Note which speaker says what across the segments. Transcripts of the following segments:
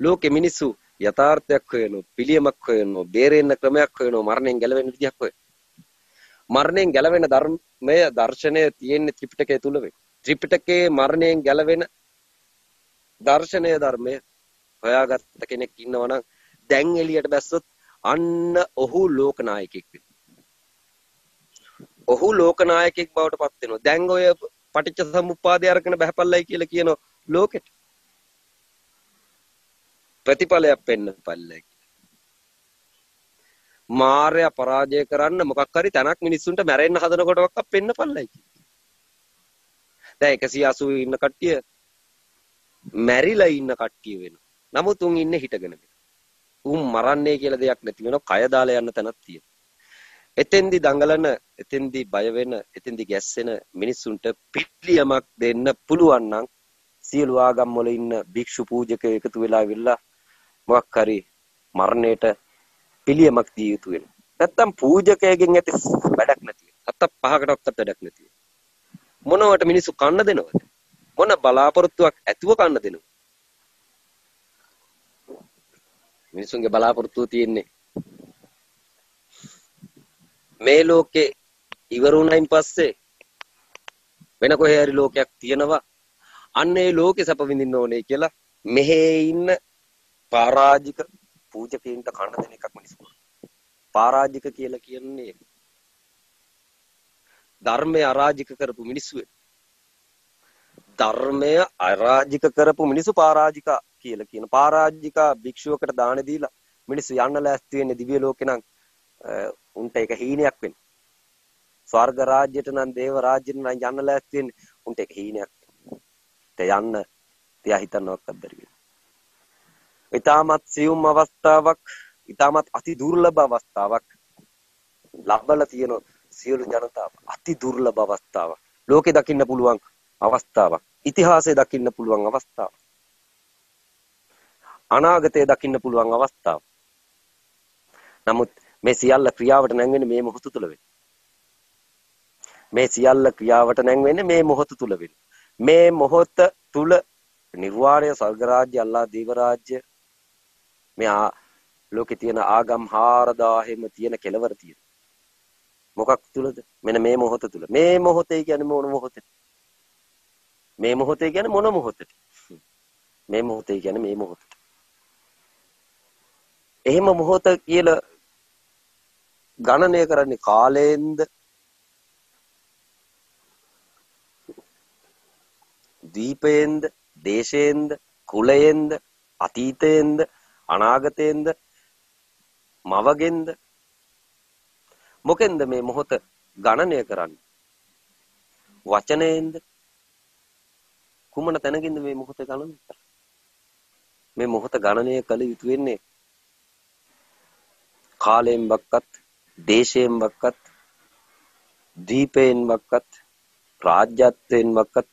Speaker 1: ලෝකෙ මිනිස්සු යථාර්ථයක් හොයනෝ පිළියමක් හොයනෝ බේරෙන්න ක්‍රමයක් හොයනෝ මරණයෙන් ගැලවෙන්න විදියක් හොයන මරණයෙන් ගැලවෙන ධර්මය දර්ශනය තියෙන්නේ ත්‍රිපිටකය තුල වේ ත්‍රිපිටකයේ මරණයෙන් ගැලවෙන දර්ශනය ධර්මය හොයාගත්ත කෙනෙක් ඉන්නවා නම් දැන් එළියට බැස්සොත් අන්න ඔහු ලෝකනායකෙක් වෙනවා. ඔහු ලෝකනායකෙක් බවට පත් වෙනවා. දැන් ඔය පටිච්ච සමුප්පාදය අරගෙන බහැපල්ලයි කියලා කියන ලෝකෙට ප්‍රතිඵලයක් පෙන්න පල්ලයි. මාර්ය පරාජය කරන්න මොකක් හරි තැනක් මිනිස්සුන්ට මැරෙන්න හදනකොටවත් පෙන්න පල්ලයි. දැන් 180 ඉන්න කට්ටිය මැරිලා ඉන්න කට්ටිය වෙනවා. නමුත් උන් ඉන්නේ හිටගෙන. උන් මරන්නේ කියලා දෙයක් නැති වෙනවා. කය දාලා යන්න තැනක් තියෙනවා. එතෙන්දි දඟලන, එතෙන්දි බය වෙන, එතෙන්දි ගැස්සෙන මිනිස්සුන්ට පිළියමක් දෙන්න පුළුවන් නම් සියලු ආගම් වල ඉන්න භික්ෂු පූජකයෝ එකතු වෙලා ඉවිල්ලා මොකක් හරි මරණයට පිළියමක් දිය යුතු වෙනවා. නැත්තම් පූජකයෙක්ගෙන් ඇති වැඩක් නැති වෙනවා. හත්ත පහකටවත් වැඩක් නැති වෙනවා. මොනවට මිනිස්සු කන්න දෙනවද? මොන බලාපොරොත්තුවක් ඇතුව කන්න දෙනවද? මිනිසුන්ගේ බලාපොරොත්තුව තියෙන්නේ මේ ලෝකේ ඉවර වුණයින් පස්සේ වෙන කොහේ හරි ලෝකයක් තියෙනවා අන්න ඒ ලෝකේ සැප විඳින්න ඕනේ කියලා මෙහෙ ඉන්න පරාජික පූජකයින්ට කන්න දෙන එකක් මිනිස්සු. පරාජික කියලා කියන්නේ ධර්මය අරාජික කරපු මිනිස්සු ධර්මය අරාජික කරපු මිනිස්සු පරාජිකා කියලා කියන පරාජිකා භික්ෂුවකට දාන දීලා මිනිස්සු යන්න ලෑස්ති වෙන්නේ දිව්‍ය ලෝකේ නම් උන්ට ඒක හීනයක් වෙන්නේ ස්වර්ග රාජ්‍යයට නම් දේව රාජ්‍යෙට නම් යන්න ලෑස්ති වෙන්නේ උන්ට ඒක හීනයක් වෙන්නේ යන්න තියා හිතන්නවත් බැරි වෙනවා. ඊටමත් සියුම් අවස්ථාවක් ඊටමත් අති දුර්ලභ අවස්ථාවක්. ලබලා තියෙන සියලු ජනතාව අති දුර්ලභ අවස්ථාවක්. ලෝකේ දකින්න පුළුවන් අවස්ථාවක්. ඉතිහාසයේ දකින්න පුළුවන් අවස්ථාවක්. අනාගතයේ දකින්න පුළුවන් අවස්ථාවක්. නමුත් මේ සියල්ල ක්‍රියාවට නැංවෙන්නේ මේ මොහොත තුල වෙන්නේ. මේ සියල්ල ක්‍රියාවට නැංවෙන්නේ මේ මොහොත තුල වෙන්නේ. මේ මොහොත තුල නිර්වාණය ස්වර්ග රාජ්‍ය අල්ලා දේව රාජ්‍ය මේ ලෝකේ තියෙන ආගම් 4000ෙම තියෙන කෙලවර තියෙන. මොකක් තුලද? මෙන්න මේ මොහොත තුල. මේ මොහොතේ කියන්නේ මොන මොහොතේ? මේ මොහොතේ කියන්නේ මොන මොහොතේ? මේ මොහොතේ කියන්නේ මේ මොහොතේ. එහෙම මොහොත කියලා ගණනය කරන්නේ කාලයෙන්ද දීපයෙන්ද දේශයෙන්ද කුලයෙන්ද අතීතයෙන්ද අනාගතයෙන්ද මවගෙන්ද මොකෙන්ද මේ මොහොත ගණනය කරන්නේ? වචනයෙන්ද? කුමන තැනකින්ද මේ මොහොත ගණනය කරන්නේ? මේ මොහොත ගණනය කළ යුතු වෙන්නේ? කාලයෙන් වක්කත් දේශයෙන් වක්කත් දීපයෙන් වක්කත් රාජ්‍යත්වයෙන් වක්කත්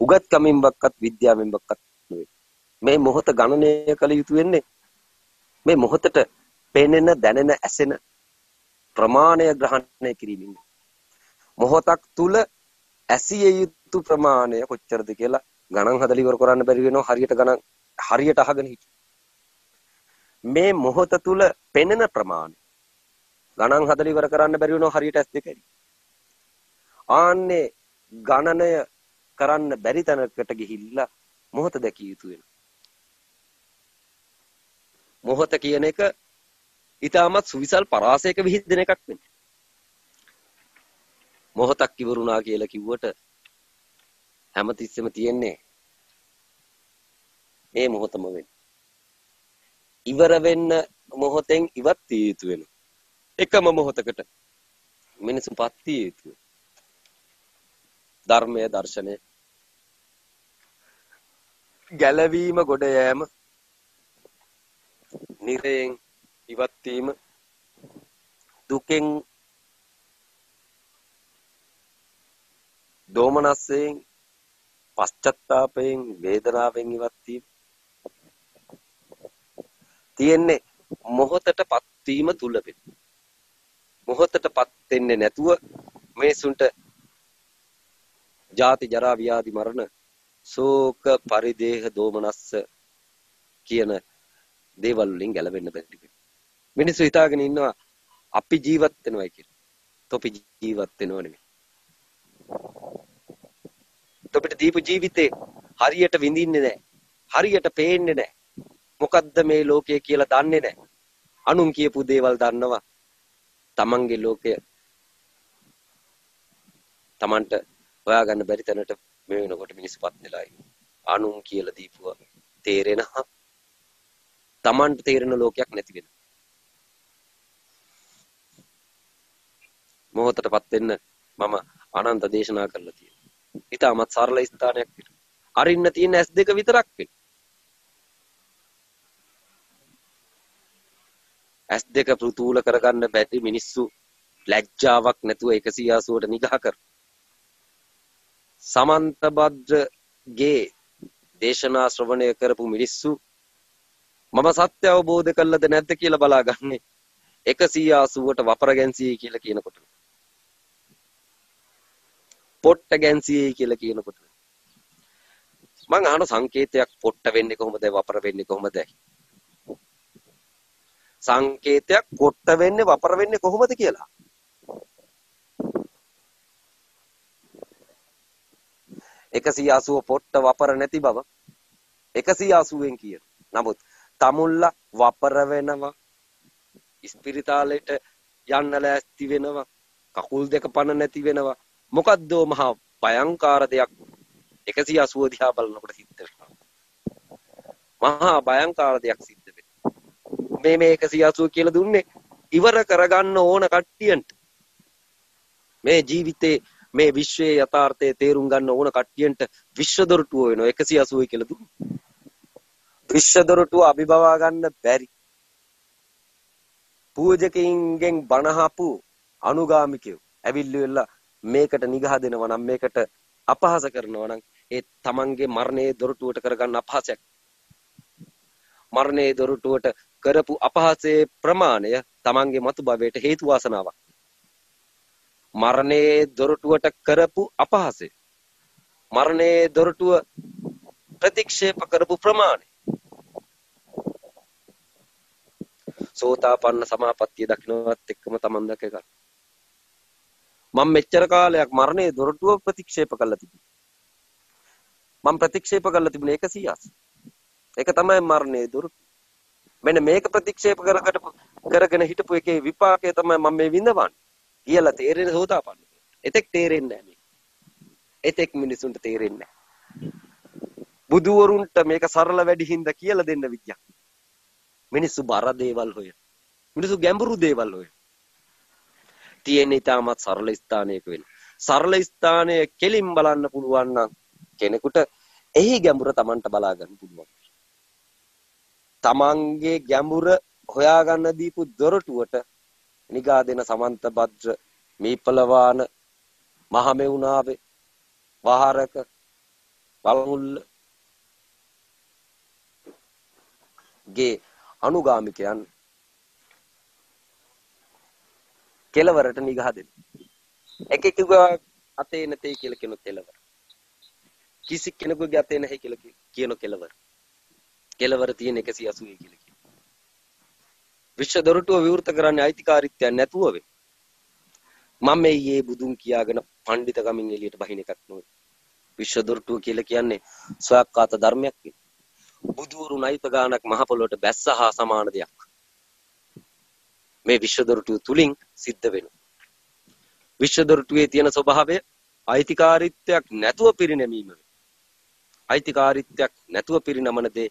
Speaker 1: උගත්කමින් වක්කත් විද්‍යාවෙන් වක්කත් නෙවෙයි මේ මොහොත ගණනය කළ යුතු වෙන්නේ? මේ මොහොතට පෙනෙන දැනෙන ඇසෙන ප්‍රමාණය ග්‍රහණය කිරීමෙන්. මොහොතක් තුල ඇසිය යුතු ප්‍රමාණය කොච්චරද කියලා ගණන් හදලා ඉවර කරන්න බැරි වෙනවා. හරියට ගණන් හරියට අහගෙන හිටිය. මේ මොහොත තුල පෙනෙන ප්‍රමාණය ගණන් හදලා ඉවර කරන්න බැරි වෙනවා හරියට ඇස් දෙකයි ආන්නේ ගණනය කරන්න බැරි තැනකට ගිහිල්ලා මොහොත දැකිය යුතු වෙනවා. මොහොත කියන එක ඊටමත් සුවිසල් පරාසයක විහිදෙන එකක් වෙන්නේ. මොහොතක් ඉවරුණා කියලා කිව්වට හැමතිස්සෙම තියෙන්නේ මේ මොහොතම වෙන්නේ. ඉවර වෙන්න මොහොතෙන් ඉවත් විය යුතු වෙනවා. එකම මොහොතකට මිනිසුපත් විය යුතුයි. ධර්මය දර්ශනය ගැලවීම ගොඩ යෑම නිරයෙන් ඉවත් වීම දුකෙන් දෝමනස්යෙන් පශ්චත්තාපයෙන් වේදනාවෙන් ඉවත් වීම. තියෙන්නේ මොහොතටපත් වීම තුල මොහොතටපත් වෙන්නේ නැතුව මේසුන්ට ජාති ජරා ව්‍යාධි මරණ ශෝක පරිදේහ දෝමනස්ස කියන දේවල් වලින් ගැලවෙන්න බැරි මිනිස්සු හිතාගෙන ඉන්නවා අපි ජීවත් වෙනවයි කියලා. තොපි ජීවත් වෙනව නෙමෙයි. තොපිට දීපු ජීවිතේ හරියට විඳින්නේ නැහැ. හරියට පේන්නේ නැහැ. මොකද්ද මේ ලෝකය කියලා දන්නේ නැහැ. අනුන් කියපු දේවල් දන්නවා. තමන්ගේ ලෝකය තමන්ට හොයාගන්න බැරි තැනට මේ වෙනකොට මිනිස්සුපත් වෙලා ඉන්නේ. අනුන් කියලා දීපුවා තේරෙනවා. තමන්ට තේරෙන ලෝකයක් නැති වෙනවා. මොහොතටපත් වෙන්න මම අනන්ත දේශනා කරලා තියෙනවා. ඊටමත් සරල ස්ථානයක් විතර. අරින්න තියෙන S2 විතරක් වෙන. S2 පෘතුල කරගන්න බැරි මිනිස්සු ලැජ්ජාවක් නැතුව 180ට නිගහ කර. සමන්ත භද්‍රගේ දේශනා ශ්‍රවණය කරපු මිනිස්සු මම සත්‍ය අවබෝධ කළද නැද්ද කියලා බලාගන්නේ 180ට වපර ගැන්සියේ කියලා කියනකොට. පොට්ට ගැන්සියේ කියලා කියනකොට. මං අහන සංකේතයක් පොට්ට වෙන්නේ කොහොමද වපර වෙන්නේ කොහොමද සංකේතයක් කොට්ට වෙන්නේ වපර වෙන්නේ කොහොමද කියලා එකසිය අසුව පොට්ට වපර නැති බව එකසිය අසුවෙන් කියන නමුත් තමුල්ල වපර වෙනවා ඉස්පිරිතාලෙට යන්න ලෑස්ති වෙනවා කකුල් දෙක පණ නැති වෙනවා මොකද්දෝ මහා භයංකාර දෙයක් 180 දිහා බලනකොට සිද්ධ වෙනවා. මහා භයංකාර දෙයක් සිද්ධ වෙනවා. මේ මේ 180 කියලා දුන්නේ ඉවර කරගන්න ඕන කට්ටියන්ට. මේ ජීවිතේ මේ විශ්වයේ යථාර්ථය තේරුම් ගන්න ඕන කට්ටියන්ට විශ්ව දොරටුව වෙනවා 180 කියලා දුන්නේ. විශ්ව දොරටුව අභිබවා ගන්න බැරි. පූජකයින්ගෙන් බණහපු අනුගාමිකයෝ ඇවිල්ලා මේකට නිගහ දෙනවා නම් මේකට අපහාස කරනවා නම් ඒ තමන්ගේ මරණයේ දොරටුවට කරගන්න අපහාසයක්. මරණයේ දොරටුවට කරපු අපහාසයේ ප්‍රමාණය තමන්ගේ මතු භවයට හේතු වාසනාවක්. මරණයේ දොරටුවට කරපු අපහාසය. මරණයේ දොරටුව ප්‍රතික්ෂේප කරපු ප්‍රමාණය. සෝතාපන්න සමාපත්තිය දකින්නවත් එක්කම තමන් දැක ගන්න. මම මෙච්චර කාලයක් මරණයේ දොරටුව ප්‍රතික්ෂේප කළා තිබුණා. මම ප්‍රතික්ෂේප කරලා තිබුණේ 180. ඒක තමයි මරණයේ දොරටුව. මෙන්න මේක ප්‍රතික්ෂේප කරකට කරගෙන හිටපු එකේ විපාකය තමයි මම මේ විඳවන්නේ කියලා තේරෙන සෝතාපන්න. එතෙක් තේරෙන්නේ නැහැ එතෙක් මිනිසුන්ට තේරෙන්නේ බුදුවරුන්ට මේක සරල වැඩි හින්දා කියලා දෙන්න විදියක්. මිනිස්සු බර දේවල් හොයන. මිනිස්සු ගැඹුරු දේවල් හොයන. තියෙන ඊටමත් සරල ස්ථානයක වෙන. සරල ස්ථානය කෙලින් බලන්න පුළුවන් නම් කෙනෙකුට එහි ගැඹුර Tamanට බලා ගන්න පුළුවන්. තමන්ගේ ගැඹුර හොයාගන්න දීපු දොරටුවට නිගා දෙන සමන්ත භද්‍ර මීපලවාන මහමෙවුනාවේ වහරක බලමුල්ල ගේ අනුගාමිකයන් කෙලවරට නිගහ දෙන්න. එකෙකුගේ අතේ නැතේ කියලා කියන කෙලවර. කිසි කෙනෙකුගේ අතේ නැහැ කියලා කියන කෙලවර. කෙලවර තියෙන 180 කියලා කියනවා. විශ්ව දොරටුව විවෘත කරන්නේ අයිතිකාරීත්වයක් නැතුව වේ. මම මේ ඊයේ බුදුන් කියාගෙන පඬිතකමින් එළියට බහින එකක් නෙවෙයි. විශ්ව දොරටුව කියලා කියන්නේ ස්වයක්කාත ධර්මයක් නේ. බුදුවරු නයිත ගානක් මහ පොළොවට බැස්ස හා සමාන දෙයක්. මේ විශ්ව දොරටුව තුලින් සිද්ධ වෙනවා. විශ්ව දොරටුවේ තියෙන ස්වභාවය අයිතිකාරීත්වයක් නැතුව පිරිනැමීම. අයිතිකාරීත්වයක් නැතුව පිරිනමන දේ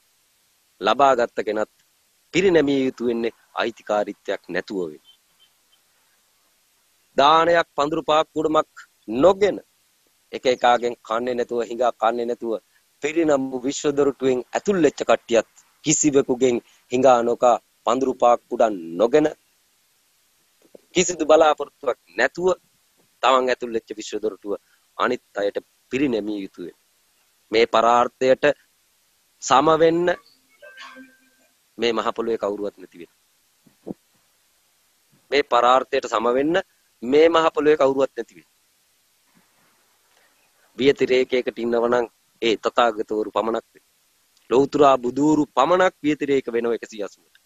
Speaker 1: ලබා ගත්ත කෙනත් පිරිනැමිය යුතු වෙන්නේ අයිතිකාරීත්වයක් නැතුව වෙයි. දානයක් පඳුරු පාක් කුඩමක් නොගෙන එක එකාගෙන් කන්නේ නැතුව හිඟා කන්නේ නැතුව පිරිනම්බු විශ්ව දොරටුවෙන් ඇතුල් වෙච්ච කට්ටියත් කිසිවෙකුගෙන් හිඟා නොකා පඳුරු පාක් කුඩන් නොගෙන කිසිදු බලාපොරොත්තුවක් නැතුව තමන් ඇතුල් වෙච්ච විශ්ව දොරටුව අනිත් අයට පිරිනැමිය යුතු මේ පරාර්ථයට සම වෙන්න මේ මහ පොළොවේ කවුරුවත් නැති වෙන. මේ පරාර්ථයට සම වෙන්න මේ මහ පොළොවේ කවුරුවත් නැති වෙන. වියතිරේකයකට ඉන්නවනම් ඒ තථාගතවරු පමණක් වේ. ලෞතර බුදුරු පමණක් විතරේක වෙනව 180ට.